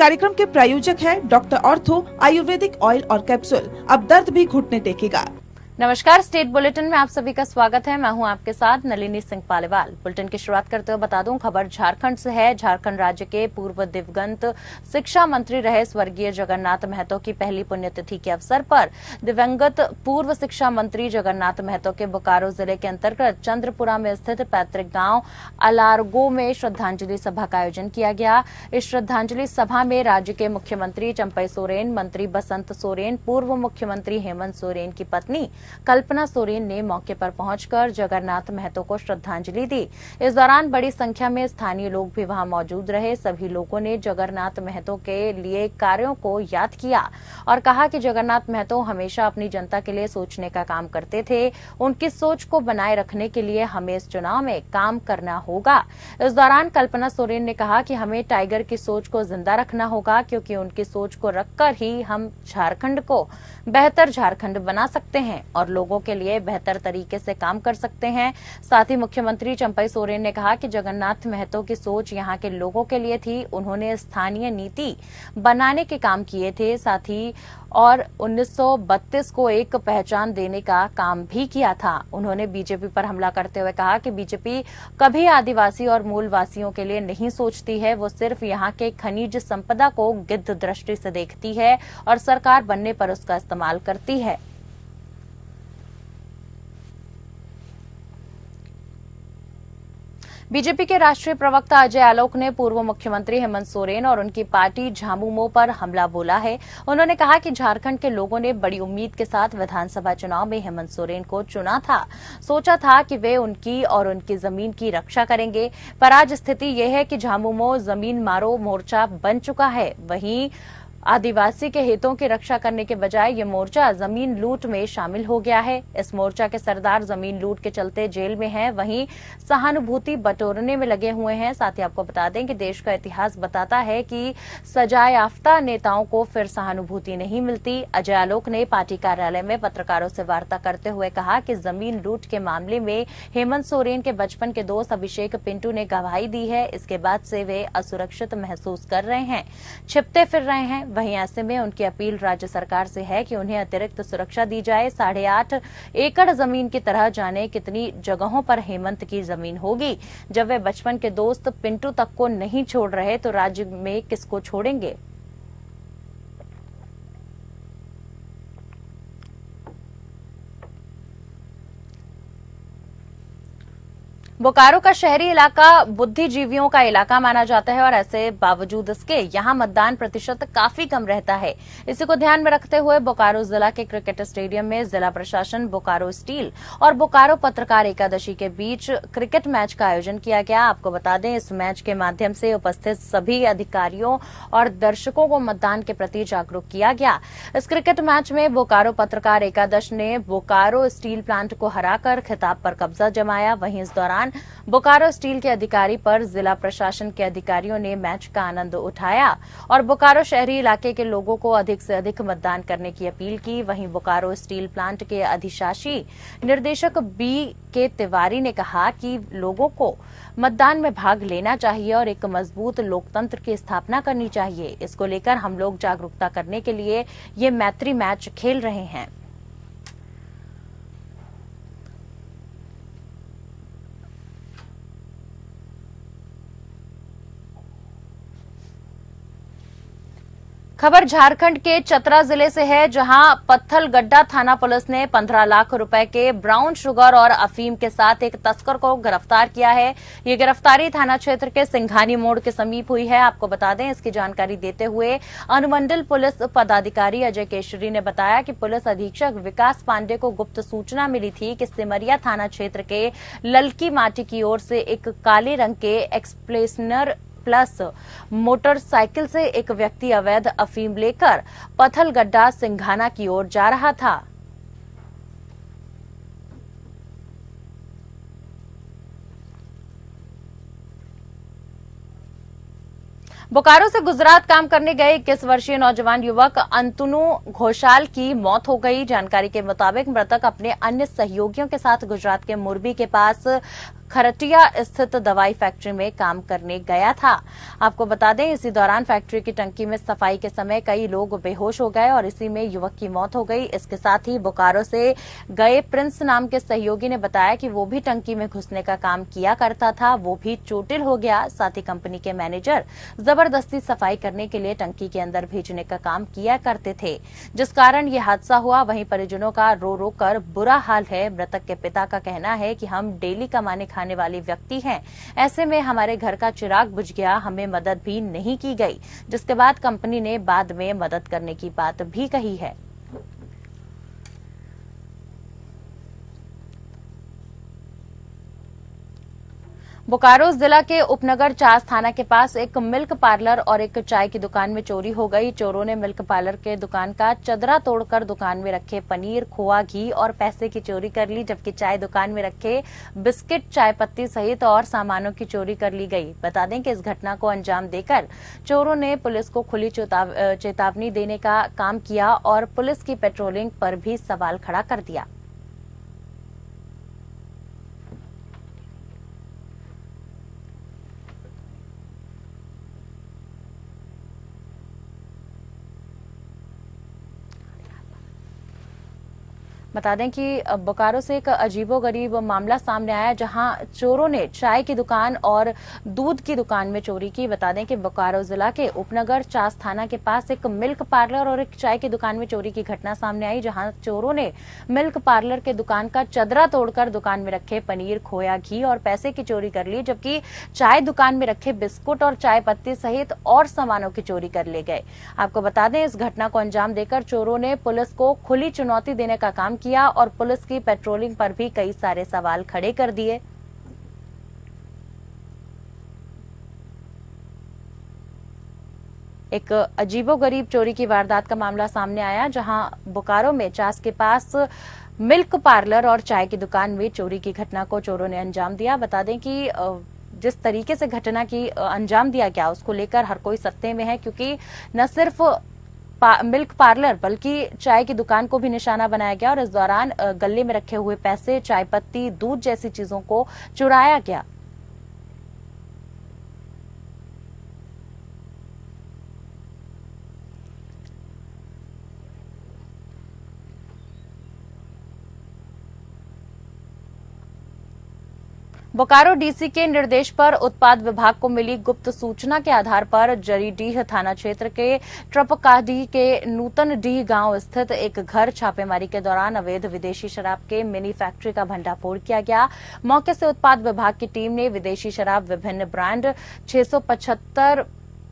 कार्यक्रम के प्रायोजक है डॉक्टर ऑर्थो, आयुर्वेदिक ऑयल और कैप्सूल। अब दर्द भी घुटने टेकेगा। नमस्कार, स्टेट बुलेटिन में आप सभी का स्वागत है। मैं हूँ आपके साथ नलिनी सिंह पालेवाल। बुलेटिन की शुरुआत करते हुए बता दूँ, खबर झारखंड से है। झारखंड राज्य के पूर्व दिवंगत शिक्षा मंत्री रहे स्वर्गीय जगन्नाथ महतो की पहली पुण्यतिथि के अवसर पर दिवंगत पूर्व शिक्षा मंत्री जगन्नाथ महतो के बोकारो ज़िले के अंतर्गत चंद्रपुरा में स्थित पैतृक गाँव अलारगो में श्रद्धांजलि सभा का आयोजन किया गया। इस श्रद्धांजलि सभा में राज्य के मुख्यमंत्री चंपई सोरेन, मंत्री बसंत सोरेन, पूर्व मुख्यमंत्री हेमंत सोरेन की पत्नी कल्पना सोरेन ने मौके पर पहुंचकर जगन्नाथ महतो को श्रद्धांजलि दी। इस दौरान बड़ी संख्या में स्थानीय लोग भी वहाँ मौजूद रहे। सभी लोगों ने जगन्नाथ महतो के लिए कार्यों को याद किया और कहा कि जगन्नाथ महतो हमेशा अपनी जनता के लिए सोचने का काम करते थे। उनकी सोच को बनाए रखने के लिए हमें इस चुनाव में काम करना होगा। इस दौरान कल्पना सोरेन ने कहा कि हमें टाइगर की सोच को ज़िंदा रखना होगा, क्योंकि उनकी सोच को रखकर ही हम झारखंड को बेहतर झारखंड बना सकते हैं। और लोगों के लिए बेहतर तरीके से काम कर सकते हैं। साथ ही मुख्यमंत्री चंपई सोरेन ने कहा कि जगन्नाथ महतो की सोच यहाँ के लोगों के लिए थी। उन्होंने स्थानीय नीति बनाने के काम किए थे। साथ ही और 1932 को एक पहचान देने का काम भी किया था। उन्होंने बीजेपी पर हमला करते हुए कहा कि बीजेपी कभी आदिवासी और मूलवासियों के लिए नहीं सोचती है। वो सिर्फ़ यहाँ के खनिज संपदा को गिद्ध दृष्टि से देखती है और सरकार बनने पर उसका इस्तेमाल करती है। बीजेपी के राष्ट्रीय प्रवक्ता अजय आलोक ने पूर्व मुख्यमंत्री हेमंत सोरेन और उनकी पार्टी झामुमो पर हमला बोला है। उन्होंने कहा कि झारखंड के लोगों ने बड़ी उम्मीद के साथ विधानसभा चुनाव में हेमंत सोरेन को चुना था। सोचा था कि वे उनकी और उनकी ज़मीन की रक्षा करेंगे, पर आज स्थिति यह है कि झामुमो ज़मीन मारो मोर्चा बन चुका है। वहीं आदिवासी के हितों की रक्षा करने के बजाय ये मोर्चा ज़मीन लूट में शामिल हो गया है। इस मोर्चा के सरदार ज़मीन लूट के चलते जेल में हैं। वहीं सहानुभूति बटोरने में लगे हुए हैं। साथ ही आपको बता दें कि देश का इतिहास बताता है कि सजाए याफ्ता नेताओं को फिर सहानुभूति नहीं मिलती। अजय आलोक ने पार्टी कार्यालय में पत्रकारों से वार्ता करते हुए कहा कि ज़मीन लूट के मामले में हेमंत सोरेन के बचपन के दोस्त अभिषेक पिंटू ने गवाही दी है। इसके बाद से वे असुरक्षित महसूस कर रहे हैं। छिपते फिर रहे हैं। वहीं ऐसे में उनकी अपील राज्य सरकार से है कि उन्हें अतिरिक्त सुरक्षा दी जाए। साढ़े आठ एकड़ ज़मीन की तरह जाने कितनी जगहों पर हेमंत की ज़मीन होगी। जब वे बचपन के दोस्त पिंटू तक को नहीं छोड़ रहे तो राज्य में किसको छोड़ेंगे? बोकारो का शहरी इलाका बुद्धिजीवियों का इलाका माना जाता है और ऐसे बावजूद इसके यहाँ मतदान प्रतिशत काफ़ी कम रहता है। इसी को ध्यान में रखते हुए बोकारो जिला के क्रिकेट स्टेडियम में जिला प्रशासन, बोकारो स्टील और बोकारो पत्रकार एकादशी के बीच क्रिकेट मैच का आयोजन किया गया। आपको बता दें, इस मैच के माध्यम से उपस्थित सभी अधिकारियों और दर्शकों को मतदान के प्रति जागरूक किया गया। इस क्रिकेट मैच में बोकारो पत्रकार एकादश ने बोकारो स्टील प्लांट को हराकर खिताब पर कब्जा जमाया। वहीं इस दौरान दौरान बोकारो स्टील के अधिकारी पर जिला प्रशासन के अधिकारियों ने मैच का आनंद उठाया और बोकारो शहरी इलाके के लोगों को अधिक से अधिक मतदान करने की अपील की। वहीं बोकारो स्टील प्लांट के अधिशासी निर्देशक बी के तिवारी ने कहा कि लोगों को मतदान में भाग लेना चाहिए और एक मज़बूत लोकतंत्र की स्थापना करनी चाहिए। इसको लेकर हम लोग जागरूकता करने के लिए ये मैत्री मैच खेल रहे हैं। खबर झारखंड के चतरा ज़िले से है, जहाँ पत्थलगड्डा थाना पुलिस ने 15 लाख रुपए के ब्राउन शुगर और अफीम के साथ एक तस्कर को गिरफ़्तार किया है। ये गिरफ्तारी थाना क्षेत्र के सिंघानी मोड़ के समीप हुई है। आपको बता दें, इसकी जानकारी देते हुए अनुमंडल पुलिस पदाधिकारी अजय केशरी ने बताया कि पुलिस अधीक्षक विकास पांडे को गुप्त सूचना मिली थी कि सिमरिया थाना क्षेत्र के ललकी माटी की ओर से एक काले रंग के एक्सप्लेसनर प्लस मोटरसाइकिल से एक व्यक्ति अवैध अफीम लेकर पथलगड्डा सिंघाना की ओर जा रहा था। बोकारो से गुजरात काम करने गए इक्कीस वर्षीय नौजवान युवक अंतनु घोषाल की मौत हो गई। जानकारी के मुताबिक मृतक अपने अन्य सहयोगियों के साथ गुजरात के मुरबी के पास खरटिया स्थित दवाई फैक्ट्री में काम करने गया था। आपको बता दें, इसी दौरान फैक्ट्री की टंकी में सफ़ाई के समय कई लोग बेहोश हो गए और इसी में युवक की मौत हो गई। इसके साथ ही बोकारो से गए प्रिंस नाम के सहयोगी ने बताया कि वो भी टंकी में घुसने का काम किया करता था। वो भी चोटिल हो गया। साथ ही कंपनी के मैनेजर ज़बरदस्ती सफ़ाई करने के लिए टंकी के अंदर भेजने का काम किया करते थे। जिस कारण ये हादसा हुआ, वहीं परिजनों का रो रो कर बुरा हाल है। मृतक के पिता का कहना है कि हम डेली कमाने खाने वाले व्यक्ति हैं। ऐसे में हमारे घर का चिराग बुझ गया, हमें मदद भी नहीं की गई, जिसके बाद कंपनी ने बाद में मदद करने की बात भी कही है। बोकारो जिला के उपनगर चास थाना के पास एक मिल्क पार्लर और एक चाय की दुकान में चोरी हो गई। चोरों ने मिल्क पार्लर के दुकान का चदरा तोड़कर दुकान में रखे पनीर, खोआ, घी और पैसे की चोरी कर ली, जबकि चाय दुकान में रखे बिस्किट, चाय पत्ती सहित और सामानों की चोरी कर ली गई। बता दें कि इस घटना को अंजाम देकर चोरों ने पुलिस को खुली चेतावनी देने का काम किया और पुलिस की पेट्रोलिंग पर भी सवाल खड़ा कर दिया। बता दें कि बोकारो से एक अजीबो गरीब मामला सामने आया, जहाँ चोरों ने चाय की दुकान और दूध की दुकान में चोरी की। बता दें कि बोकारो जिला के उपनगर चास थाना के पास एक मिल्क पार्लर और एक चाय की दुकान में चोरी की घटना सामने आई, जहाँ चोरों ने मिल्क पार्लर के दुकान का चदरा तोड़कर दुकान में रखे पनीर, खोया घी और पैसे की चोरी कर ली, जबकि चाय दुकान में रखे बिस्कुट और चाय पत्ती सहित और सामानों की चोरी कर ले गए। आपको बता दें, इस घटना को अंजाम देकर चोरों ने पुलिस को खुली चुनौती देने का काम किया और पुलिस की पेट्रोलिंग पर भी कई सारे सवाल खड़े कर दिए। एक अजीबोगरीब चोरी की वारदात का मामला सामने आया, जहाँ बोकारो में चास के पास मिल्क पार्लर और चाय की दुकान में चोरी की घटना को चोरों ने अंजाम दिया। बता दें कि जिस तरीके से घटना की अंजाम दिया गया, उसको लेकर हर कोई सत्ते में है, क्योंकि न सिर्फ़ पा, मिल्क पार्लर बल्कि चाय की दुकान को भी निशाना बनाया गया और इस दौरान गले में रखे हुए पैसे चाय पत्ती दूध जैसी चीज़ों को चुराया गया। बोकारो डीसी के निर्देश पर उत्पाद विभाग को मिली गुप्त सूचना के आधार पर जरीडीह थाना क्षेत्र के ट्रपकाडी के नूतन डीह गाँव स्थित एक घर छापेमारी के दौरान अवैध विदेशी शराब के मिनी फैक्ट्री का भंडाफोड़ किया गया। मौके से उत्पाद विभाग की टीम ने विदेशी शराब विभिन्न ब्रांड, छह सौ पचहत्तर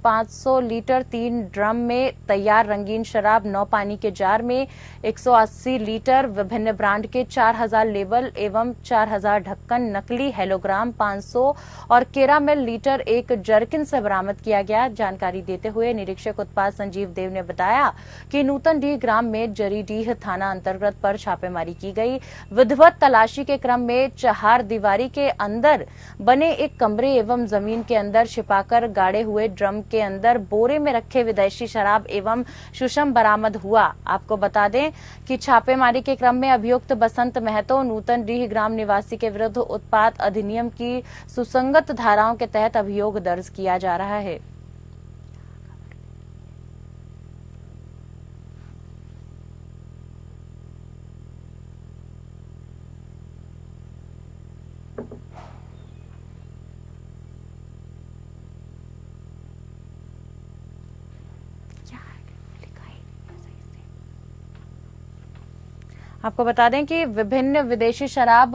500 लीटर तीन ड्रम में तैयार रंगीन शराब नौ पानी के जार में 180 लीटर विभिन्न ब्रांड के 4000 लेबल एवं 4000 ढक्कन नकली हेलोग्राम 500 और केरामेल लीटर एक जर्किन से बरामद किया गया। जानकारी देते हुए निरीक्षक उत्पाद संजीव देव ने बताया कि नूतन डी ग्राम में जरीडीह थाना अंतर्गत पर छापेमारी की गई। विधिवत तलाशी के क्रम में चहार दीवारी के अंदर बने एक कमरे एवं ज़मीन के अंदर छिपाकर गाड़े हुए ड्रम के अंदर बोरे में रखे विदेशी शराब एवं सुषम बरामद हुआ। आपको बता दें कि छापेमारी के क्रम में अभियुक्त बसंत महतो नूतन डीह ग्राम निवासी के विरुद्ध उत्पाद अधिनियम की सुसंगत धाराओं के तहत अभियोग दर्ज किया जा रहा है। आपको बता दें कि विभिन्न विदेशी शराब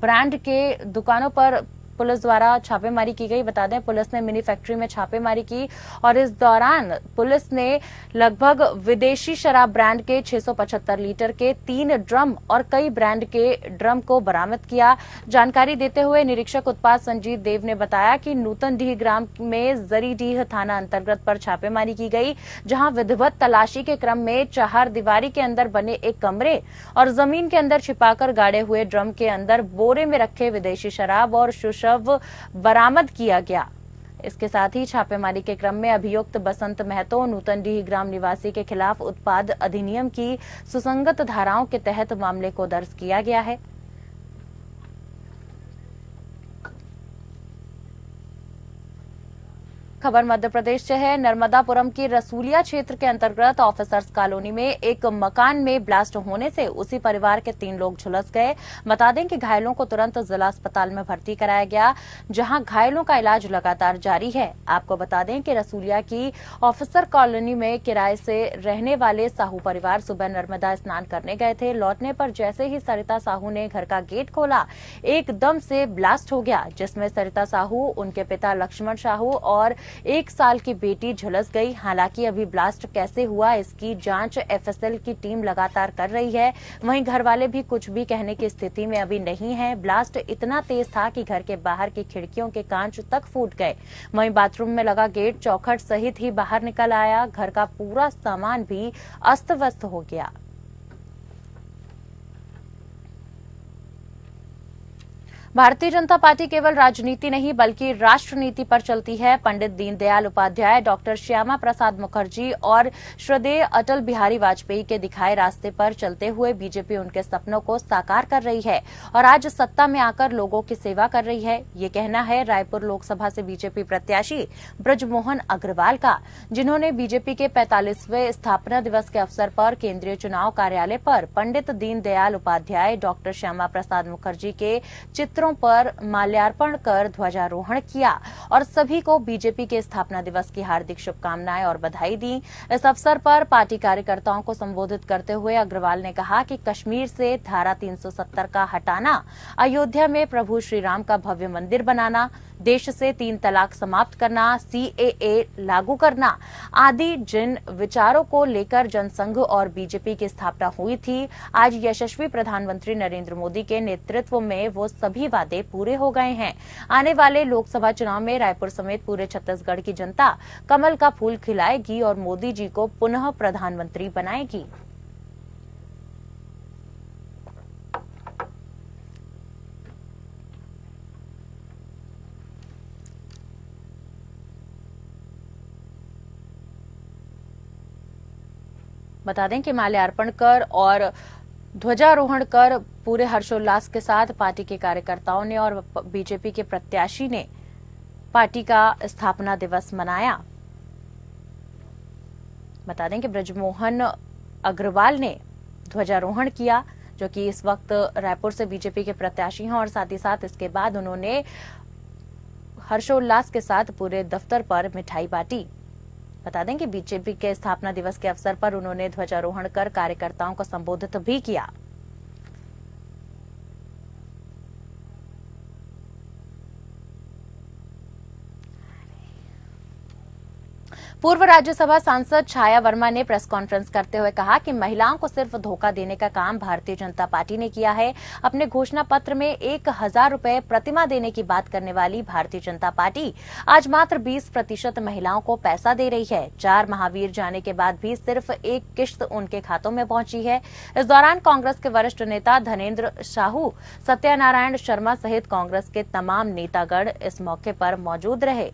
ब्रांड के दुकानों पर पुलिस द्वारा छापेमारी की गई। बता दें, पुलिस ने मिनी फैक्ट्री में छापेमारी की और इस दौरान पुलिस ने लगभग विदेशी शराब ब्रांड के 675 लीटर के तीन ड्रम और कई ब्रांड के ड्रम को बरामद किया। जानकारी देते हुए निरीक्षक उत्पाद संजीत देव ने बताया कि नूतन डीह ग्राम में जरीडीह थाना अंतर्गत पर छापेमारी की गई, जहाँ विधिवत तलाशी के क्रम में चहार दीवारी के अंदर बने एक कमरे और ज़मीन के अंदर छिपाकर गाड़े हुए ड्रम के अंदर बोरे में रखे विदेशी शराब और सुश शव बरामद किया गया। इसके साथ ही छापेमारी के क्रम में अभियुक्त बसंत महतो नूतन डीह ग्राम निवासी के खिलाफ उत्पाद अधिनियम की सुसंगत धाराओं के तहत मामले को दर्ज किया गया है। खबर मध्य प्रदेश से है। नर्मदापुरम की रसूलिया क्षेत्र के अंतर्गत ऑफिसर्स कॉलोनी में एक मकान में ब्लास्ट होने से उसी परिवार के तीन लोग झुलस गए। बता दें कि घायलों को तुरंत जिला अस्पताल में भर्ती कराया गया, जहाँ घायलों का इलाज लगातार जारी है। आपको बता दें कि रसूलिया की ऑफिसर कॉलोनी में किराए से रहने वाले साहू परिवार सुबह नर्मदा स्नान करने गए थे। लौटने पर जैसे ही सरिता साहू ने घर का गेट खोला, एकदम से ब्लास्ट हो गया, जिसमें सरिता साहू, उनके पिता लक्ष्मण साहू और एक साल की बेटी झुलस गई। हालाँकि अभी ब्लास्ट कैसे हुआ, इसकी जाँच एफएसएल की टीम लगातार कर रही है। वहीं घर वाले भी कुछ भी कहने की स्थिति में अभी नहीं है। ब्लास्ट इतना तेज था कि घर के बाहर की खिड़कियों के कांच तक फूट गए। वहीं बाथरूम में लगा गेट, चौखट सहित ही बाहर निकल आया। घर का पूरा सामान भी अस्त व्यस्त हो गया। भारतीय जनता पार्टी केवल राजनीति नहीं, बल्कि राष्ट्र नीति पर चलती है। पंडित दीनदयाल उपाध्याय, डॉक्टर श्यामा प्रसाद मुखर्जी और श्रद्धेय अटल बिहारी वाजपेयी के दिखाए रास्ते पर चलते हुए बीजेपी उनके सपनों को साकार कर रही है और आज सत्ता में आकर लोगों की सेवा कर रही है। ये कहना है, रायपुर लोकसभा से बीजेपी प्रत्याशी ब्रजमोहन अग्रवाल का, जिन्होंने बीजेपी के पैंतालीसवें स्थापना दिवस के अवसर पर केंद्रीय चुनाव कार्यालय पर पंडित दीनदयाल उपाध्याय, डॉक्टर श्यामा प्रसाद मुखर्जी के चित्रों चित्रों पर माल्यार्पण कर ध्वजारोहण किया और सभी को बीजेपी के स्थापना दिवस की हार्दिक शुभकामनाएँ और बधाई दी। इस अवसर पर पार्टी कार्यकर्ताओं को संबोधित करते हुए अग्रवाल ने कहा कि कश्मीर से धारा 370 का हटाना, अयोध्या में प्रभु श्रीराम का भव्य मंदिर बनाना देश से तीन तलाक समाप्त करना सीएए लागू करना, आदि जिन विचारों को लेकर जनसंघ और बीजेपी की स्थापना हुई थी, आज यशस्वी प्रधानमंत्री नरेंद्र मोदी के नेतृत्व में वो सभी वादे पूरे हो गए हैं। आने वाले लोकसभा चुनाव में रायपुर समेत पूरे छत्तीसगढ़ की जनता कमल का फूल खिलाएगी और मोदी जी को पुनः प्रधानमंत्री बनाएगी। बता दें कि माल्यार्पण कर और ध्वजारोहण कर पूरे हर्षोल्लास के साथ पार्टी के कार्यकर्ताओं ने और बीजेपी के प्रत्याशी ने पार्टी का स्थापना दिवस मनाया। बता दें कि ब्रजमोहन अग्रवाल ने ध्वजारोहण किया, जो कि इस वक्त रायपुर से बीजेपी के प्रत्याशी हैं और साथ ही साथ इसके बाद उन्होंने हर्षोल्लास के साथ पूरे दफ्तर पर मिठाई बांटी। बता दें कि बीजेपी के स्थापना दिवस के अवसर पर उन्होंने ध्वजारोहण कर कार्यकर्ताओं को संबोधित भी किया। पूर्व राज्यसभा सांसद छाया वर्मा ने प्रेस कॉन्फ्रेंस करते हुए कहा कि महिलाओं को सिर्फ़ धोखा देने का काम भारतीय जनता पार्टी ने किया है। अपने घोषणा पत्र में एक हज़ार रुपये प्रतिमा देने की बात करने वाली भारतीय जनता पार्टी आज मात्र 20 प्रतिशत महिलाओं को पैसा दे रही है। चार महावीर जाने के बाद भी सिर्फ़ एक किश्त उनके खातों में पहुँची है। इस दौरान कांग्रेस के वरिष्ठ नेता धनेन्द्र साहू सत्यनारायण शर्मा सहित कांग्रेस के तमाम नेतागण इस मौके पर मौजूद रहे।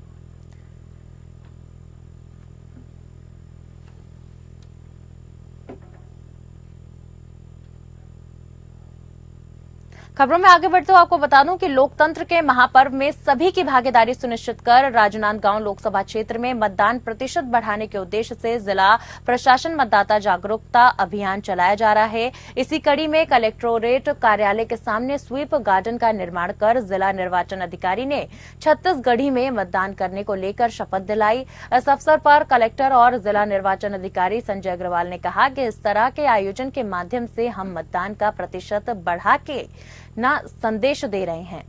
खबरों में आगे बढ़ते हुए आपको बता दूँ कि लोकतंत्र के महापर्व में सभी की भागीदारी सुनिश्चित कर राजनांदगांव लोकसभा क्षेत्र में मतदान प्रतिशत बढ़ाने के उद्देश्य से जिला प्रशासन मतदाता जागरूकता अभियान चलाया जा रहा है। इसी कड़ी में कलेक्टोरेट कार्यालय के सामने स्वीप गार्डन का निर्माण कर जिला निर्वाचन अधिकारी ने छत्तीसगढ़ी में मतदान करने को लेकर शपथ दिलाई। इस अवसर पर कलेक्टर और जिला निर्वाचन अधिकारी संजय अग्रवाल ने कहा कि इस तरह के आयोजन के माध्यम से हम मतदान का प्रतिशत बढ़ा के ना संदेश दे रहे हैं।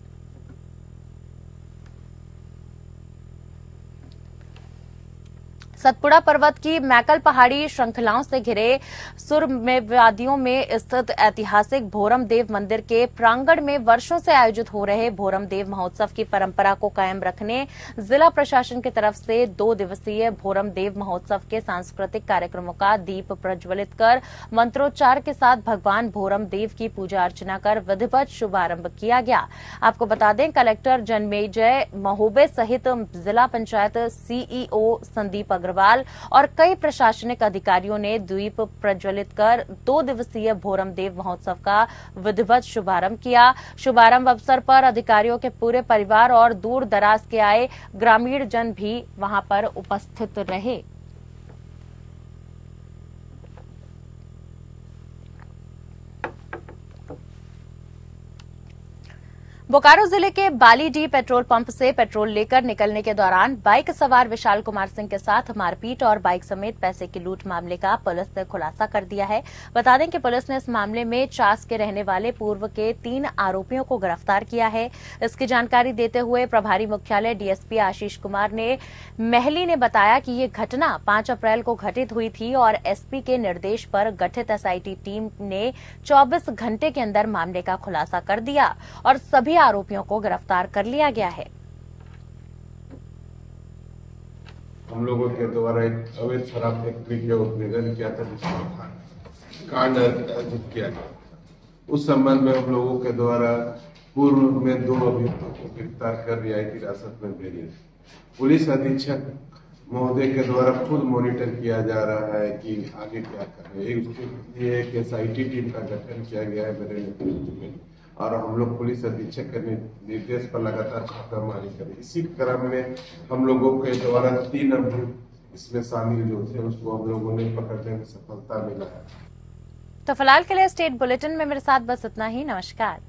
सतपुड़ा पर्वत की मैकल पहाड़ी श्रृंखलाओं से घिरे सुर में वादियों में स्थित ऐतिहासिक भोरम देव मंदिर के प्रांगण में वर्षों से आयोजित हो रहे भोरम देव महोत्सव की परंपरा को कायम रखने, जिला प्रशासन की तरफ़ से दो दिवसीय भोरम देव महोत्सव के सांस्कृतिक कार्यक्रमों का दीप प्रज्वलित कर मंत्रोच्चार के साथ भगवान भोरम देव की पूजा अर्चना कर विधिवत शुभारंभ किया गया। आपको बता दें, कलेक्टर जन्मेजय महोबे सहित जिला पंचायत सीईओ संदीप अग्रवाल अग्रवाल और कई प्रशासनिक अधिकारियों ने द्वीप प्रज्वलित कर दो दिवसीय भोरम देव महोत्सव का विधिवत शुभारंभ किया। शुभारंभ अवसर पर अधिकारियों के पूरे परिवार और दूर दराज के आए ग्रामीण जन भी वहाँ पर उपस्थित रहे। बोकारो ज़िले के बालीडी पेट्रोल पंप से पेट्रोल लेकर निकलने के दौरान बाइक सवार विशाल कुमार सिंह के साथ मारपीट और बाइक समेत पैसे की लूट मामले का पुलिस ने खुलासा कर दिया है। बता दें कि पुलिस ने इस मामले में चास के रहने वाले पूर्व के तीन आरोपियों को गिरफ़्तार किया है। इसकी जानकारी देते हुए प्रभारी मुख्यालय डीएसपी आशीष कुमार ने महली ने बताया कि ये घटना पाँच अप्रैल को घटित हुई थी और एसपी के निर्देश पर गठित एसआईटी टीम ने चौबीस घंटे के अंदर मामले का खुलासा कर दिया और सभी आरोपियों को गिरफ़्तार कर लिया गया है। हम लोगों के द्वारा एक अवैध शराब फैक्ट्री के उद्भेदन किया था जिसमें कांड अर्जित किया गया उस संबंध में हम लोगों के द्वारा पूर्व में दो अभियुक्तों को गिरफ़्तार कर रियायती हिरासत में भेजे पुलिस अधीक्षक महोदय के द्वारा खुद मॉनिटर किया जा रहा है कि आगे क्या कर रहे हैं। एक एस टीम का गठन किया गया है, मेरे नेतृत्व में। और हम लोग पुलिस अधीक्षक के निर्देश पर लगातार छापेमारी करें इसी क्रम में हम लोगों के द्वारा तीन अभियुक्त इसमें शामिल जो थे, उसको हम लोगों ने पकड़ने में सफलता मिला। है तो फ़िलहाल के लिए स्टेट बुलेटिन में मेरे साथ बस इतना ही। नमस्कार।